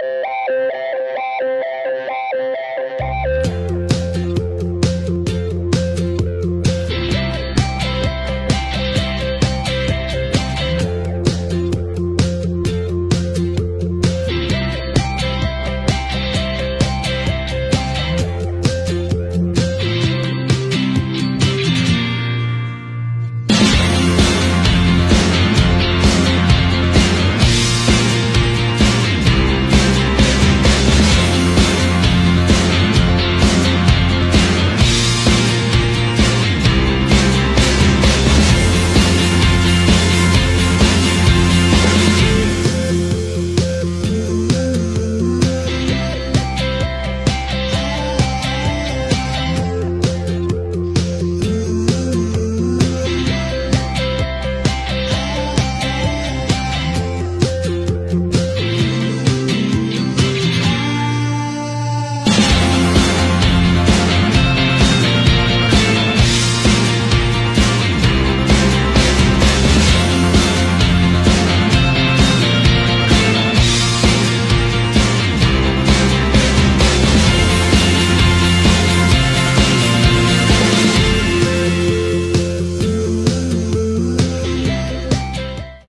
you